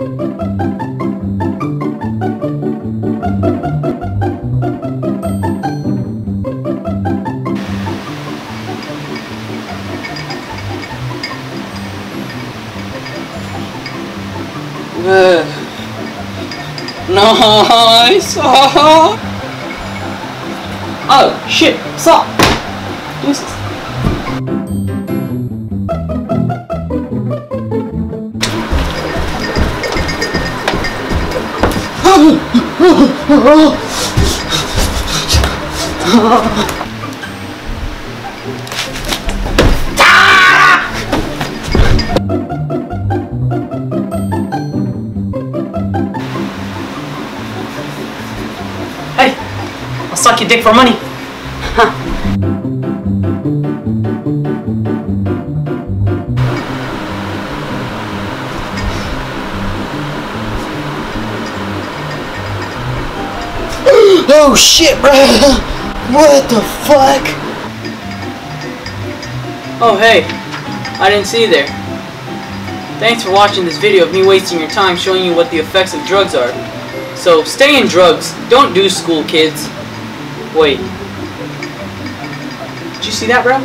Nice. oh shit! Stop. Jesus. Hey, I'll suck your dick for money. Oh shit, bruh! What the fuck? Oh hey, I didn't see you there. Thanks for watching this video of me wasting your time showing you what the effects of drugs are. So stay in drugs. Don't do school, kids. Wait. Did you see that, bro?